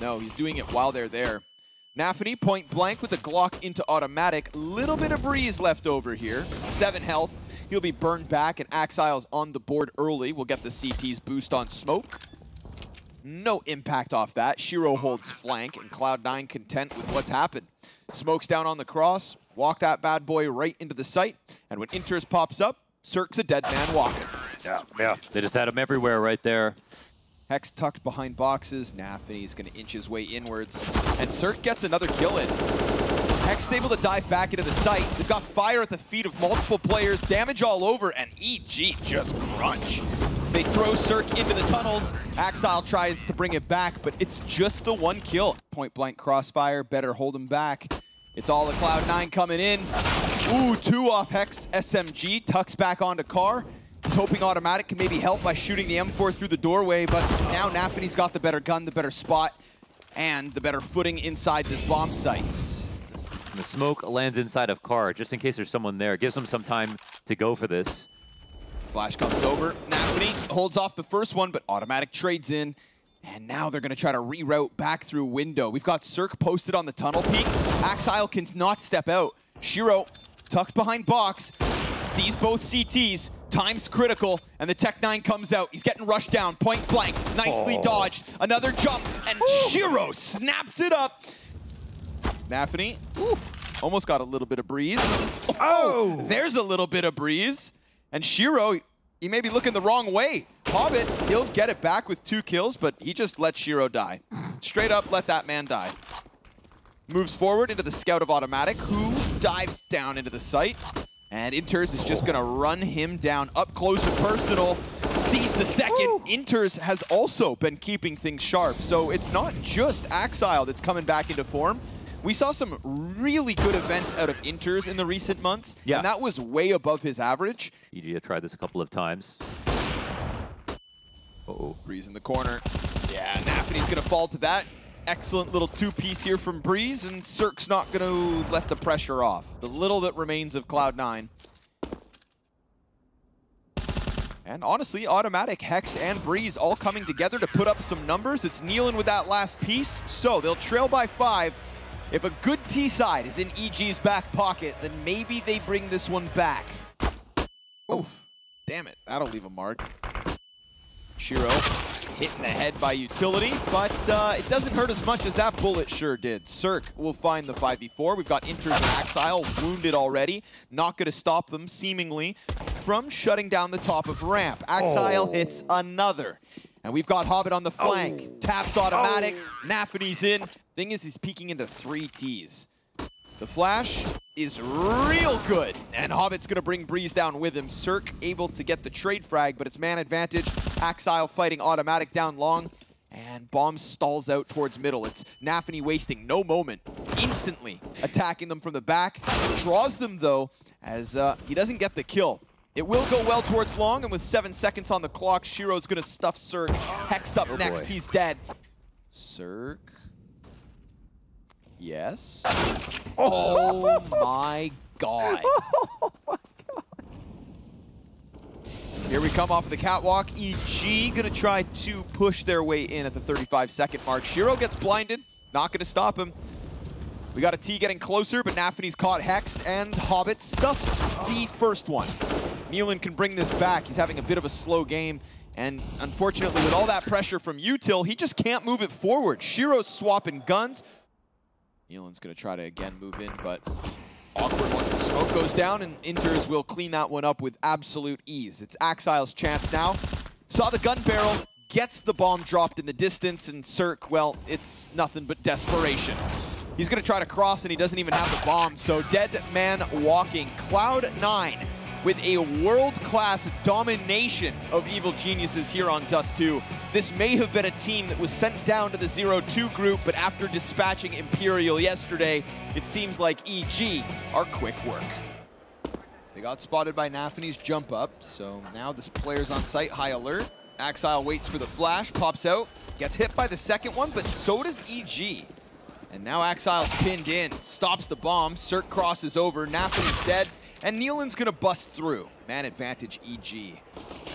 No, he's doing it while they're there. Nafany point blank with the Glock into autimatic. Little bit of Brehze left over here. Seven health. He'll be burned back, and Ax1Le's on the board early. We'll get the CT's boost on smoke. No impact off that. sh1ro holds flank, and Cloud9 content with what's happened. Smokes down on the cross, walk that bad boy right into the site, and when interz pops up, CeRq's a dead man walking. Yeah, yeah. They just had him everywhere right there. Hex tucked behind boxes. Nafany's going to inch his way inwards. And CeRq gets another kill in. Hex able to dive back into the site. They've got fire at the feet of multiple players, damage all over, and EG just crunch. They throw CeRq into the tunnels. Ax1Le tries to bring it back, but it's just the one kill. Point blank crossfire, better hold him back. It's all the Cloud9 coming in. Ooh, two off Hex SMG, tucks back onto Car. He's hoping autimatic can maybe help by shooting the M4 through the doorway, but now Nafany's got the better gun, the better spot, and the better footing inside this bomb site. And the smoke lands inside of Car, just in case there's someone there. Gives him some time to go for this. Flash comes over. Nafany holds off the first one, but autimatic trades in. And now they're going to try to reroute back through window. We've got CeRq posted on the tunnel peak. Ax1Le can not step out. sh1ro tucked behind box, sees both CTs, time's critical, and the Tech-9 comes out. He's getting rushed down, point blank, nicely oh. dodged. Another jump, and Ooh. sh1ro snaps it up. Nafany, almost got a little bit of Brehze. Oh, oh, there's a little bit of Brehze. And sh1ro, he may be looking the wrong way. Hobbit, he'll get it back with two kills, but he just let sh1ro die. Straight up, let that man die. Moves forward into the Scout of autimatic, who dives down into the site. And interz is just going to run him down up close and personal. Sees the second. Woo! interz has also been keeping things sharp. So it's not just Ax1Le that's coming back into form. We saw some really good events out of interz in the recent months, yeah. and that was way above his average. EG had tried this a couple of times. Uh-oh. Brehze in the corner. Yeah, Nafany's going to fall to that. Excellent little two-piece here from Brehze, and CeRq's not going to let the pressure off. The little that remains of Cloud9. And honestly, autimatic, Hex, and Brehze all coming together to put up some numbers. It's neaLaN with that last piece, so they'll trail by five. If a good T-side is in EG's back pocket, then maybe they bring this one back. Oof. Damn it. That'll leave a mark. sh1ro hit in the head by utility, but uh, it doesn't hurt as much as that bullet sure did. CeRq will find the 5v4. We've got interz and Ax1Le wounded already. Not going to stop them, seemingly, from shutting down the top of ramp. Axile oh. hits another. And we've got Hobbit on the flank. Oh. Taps autimatic. Oh. In. Thing is, he's peeking into three Ts. The flash is real good. And Hobbit's going to bring Brehze down with him. CeRq able to get the trade frag, but it's man advantage. Ax1Le fighting autimatic down long. And Bomb stalls out towards middle. It's Nafany wasting no moment. Instantly attacking them from the back. Draws them, though, as uh, he doesn't get the kill. It will go well towards long, and with seven seconds on the clock, sh1ro's going to stuff CeRq. Hexed up oh next, boy. he's dead. CeRq. Yes. Oh my God. Here we come off of the catwalk. EG to try to push their way in at the 35 second mark. sh1ro gets blinded. Not to stop him. We got a T getting closer, but Nafany's caught hexed, and Hobbit stuffs the first one. neaLaN can bring this back. He's having a bit of a slow game. And unfortunately, with all that pressure from Util, he just can't move it forward. sh1ro's swapping guns. neaLaN's going to try to again move in, but awkward once the smoke goes down, and interz will clean that one up with absolute ease. It's Ax1Le's chance now. Saw the gun barrel, gets the bomb dropped in the distance, and CeRq, well, it's nothing but desperation. He's going to try to cross, and he doesn't even have the bomb, so dead man walking. Cloud9 with a world-class domination of Evil Geniuses here on Dust 2. This may have been a team that was sent down to the 0-2 group, but after dispatching Imperial yesterday, it seems like EG are quick work. They got spotted by Nafany's jump up, so now this player's on site, high alert. Ax1Le waits for the flash, pops out, gets hit by the second one, but so does EG. And now Ax1Le's pinned in, stops the bomb, CeRq crosses over, Nafany's dead, and neaLaN's gonna bust through. Man advantage EG.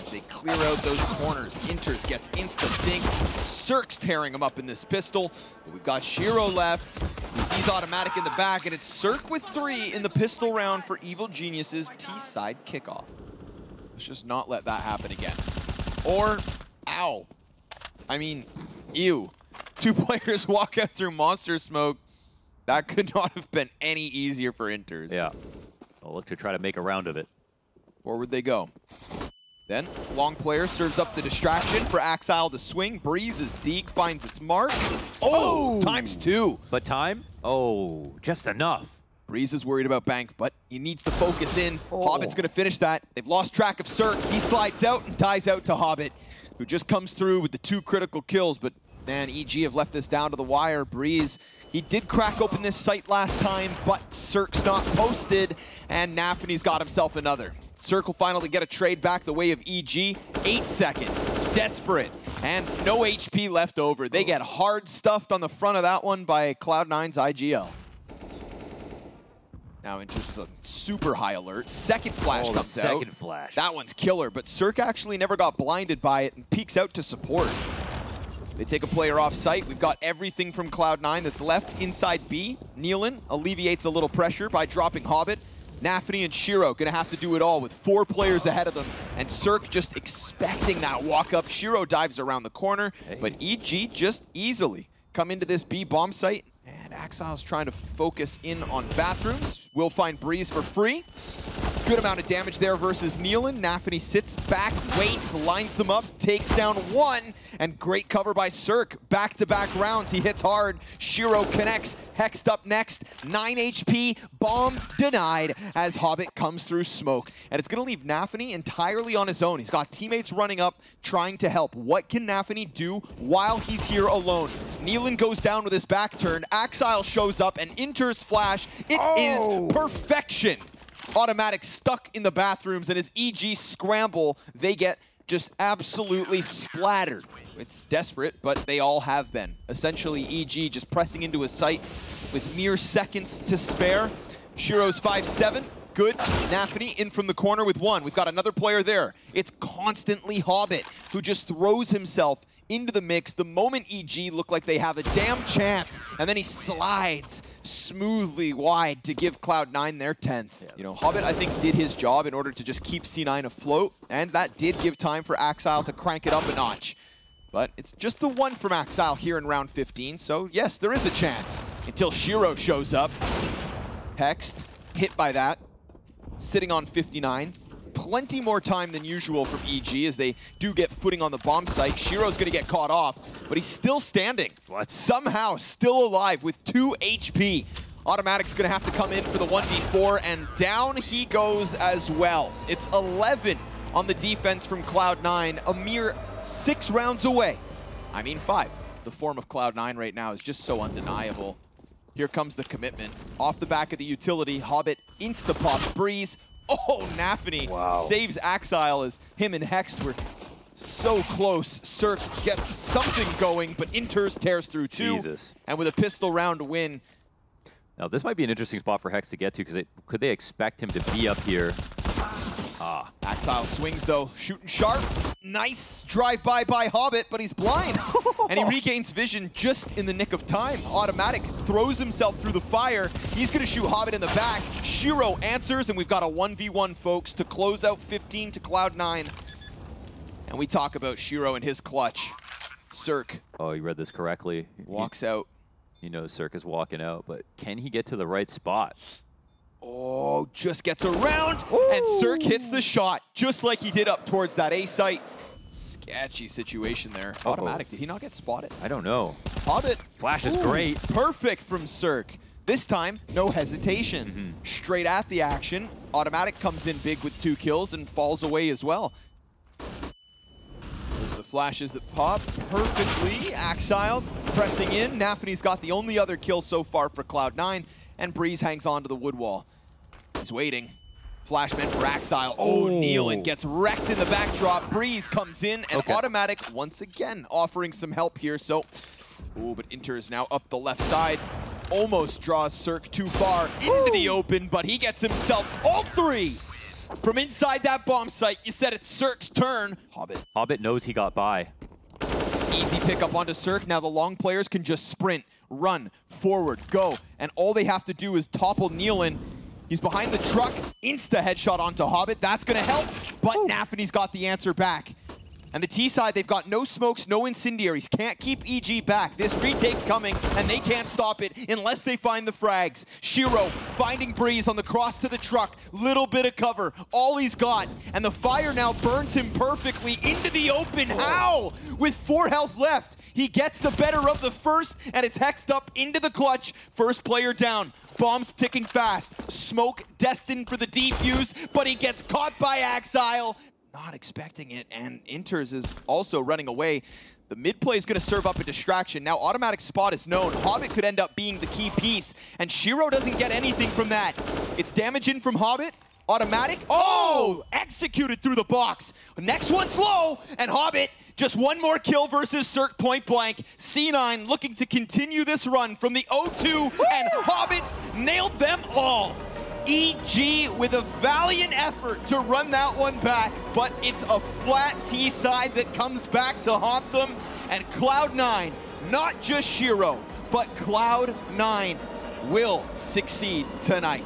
As They clear out those corners. interz gets insta-dink. CeRq's tearing him up in this pistol. But we've got sh1ro left. He sees autimatic in the back, and it's CeRq with three in the pistol round for Evil Genius's T-side kickoff. Let's just not let that happen again. Or, ow. I mean, ew. Two players walk out through Monster Smoke. That could not have been any easier for interz. Yeah. I'll look to try to make a round of it. Forward they go. Then, long player serves up the distraction for Ax1Le to swing. Brehze's Deke finds its mark. Oh, oh, times two. But time? Oh, just enough. Brehze is worried about Bank, but he needs to focus in. Oh. Hobbit's going to finish that. They've lost track of CeRq. He slides out and ties out to Hobbit, who just comes through with the two critical kills. But, man, EG have left this down to the wire. Brehze, he did crack open this site last time, but CeRq's not posted, and Nafany's got himself another. CeRq will finally get a trade back the way of EG. Eight seconds, desperate, and no HP left over. They get hard stuffed on the front of that one by Cloud9's IGL. Now just a super high alert. Second flash Oh, comes second out. flash. That one's killer, but CeRq actually never got blinded by it and peeks out to support. They take a player off site. We've got everything from Cloud9 that's left inside B. neaLaN alleviates a little pressure by dropping Hobbit. Nafany and sh1ro gonna have to do it all with four players ahead of them. And CeRq just expecting that walk up. sh1ro dives around the corner, Hey. but EG just easily come into this B bomb site. And Ax1Le's trying to focus in on bathrooms. We'll find Brehze for free. Good amount of damage there versus neaLaN. Nafany sits back, waits, lines them up, takes down one, and great cover by CeRq. Back-to-back rounds, he hits hard. sh1ro connects, Hexed up next, 9 HP, bomb denied as Hobbit comes through smoke. And it's gonna leave Nafany entirely on his own. He's got teammates running up, trying to help. What can Nafany do while he's here alone? neaLaN goes down with his back turn, Ax1Le shows up, and enters Flash. It is Oh! perfection autimatic stuck in the bathrooms and as EG scramble, they get just absolutely splattered. It's desperate, but they all have been. Essentially, EG just pressing into a site with mere seconds to spare. sh1ro's 5-7, good. Nafany in from the corner with one. We've got another player there. It's constantly Hobbit, who just throws himself into the mix the moment EG look like they have a damn chance, and then he slides smoothly wide to give Cloud9 their 10th. You know, Hobbit, I think, did his job in order to just keep C9 afloat, and that did give time for Ax1Le to crank it up a notch. But it's just the one from Ax1Le here in round 15, so yes, there is a chance until sh1ro shows up. Hexed, hit by that, sitting on 59. Plenty more time than usual from EG as they do get footing on the bomb site. sh1ro's gonna get caught off, but he's still standing. What? Somehow still alive with 2 HP. autimatic's gonna have to come in for the 1v4, and down he goes as well. It's 11 on the defense from Cloud9, a mere six rounds away. I mean five. The form of Cloud9 right now is just so undeniable. Here comes the commitment. Off the back of the utility, Hobbit insta-pops Brehze. Oh, Nafany Wow. saves Ax1Le as him and Hex were so close. CeRq gets something going, but interz tears through two. Jesus. And with a pistol round win, Now, this might be an interesting spot for Hex to get to, because could they expect him to be up here? Ah, Ax1Le swings though, shooting sharp. Nice drive-by by Hobbit, but he's blind. and he regains vision just in the nick of time. autimatic throws himself through the fire. He's gonna shoot Hobbit in the back. sh1ro answers, and we've got a 1v1, folks, to close out 15 to Cloud9. And we talk about sh1ro and his clutch. CeRq oh, you read this correctly. He- walks out. He knows CeRq is walking out, but can he get to the right spot? Oh, just gets around, and CeRq hits the shot, just like he did up towards that A site. Sketchy situation there. Uh-oh. autimatic, did he not get spotted? I don't know. Hobbit. Flash is Ooh, great. Perfect from CeRq. This time, no hesitation. Mm-hmm. Straight at the action. autimatic comes in big with two kills and falls away as well. There's the flashes that pop perfectly. Ax1Le pressing in. Nafany's got the only other kill so far for Cloud9, and Brehze hangs on to the wood wall. He's waiting. Flashman for Axile. Oh, Oh. neaLaN gets wrecked in the backdrop. Brehze comes in, and Okay. autimatic once again offering some help here. So, ooh, but Inter is now up the left side. Almost draws CeRq too far into the open, but he gets himself all three. From inside that bomb site, you said it's CeRq's turn. Hobbit. Hobbit knows he got by. Easy pickup onto CeRq. Now the long players can just sprint, run, forward, go. And all they have to do is topple neaLaN. He's behind the truck. Insta headshot onto Hobbit. That's going to help. But Nafany's got the answer back. And the T side, they've got no smokes, no incendiaries. Can't keep EG back. This retake's coming, and they can't stop it unless they find the frags. sh1ro finding Brehze on the cross to the truck. Little bit of cover. All he's got. And the fire now burns him perfectly into the open. How? With four health left. He gets the better of the first, and it's hexed up into the clutch. First player down. Bombs ticking fast. Smoke destined for the defuse, but he gets caught by Ax1Le not expecting it, and interz is also running away. The mid play is going to serve up a distraction. Now, autimatic spot is known. Hobbit could end up being the key piece, and sh1ro doesn't get anything from that. It's damage in from Hobbit. Automatic. Oh! oh! Executed through the box. Next one's low, and Hobbit just one more kill versus CeRq point blank. C9 looking to continue this run from the 0-2, and Hobbits nailed them all. EG with a valiant effort to run that one back, but it's a flat T side that comes back to haunt them. And Cloud9, not just sh1ro, but Cloud9 will succeed tonight.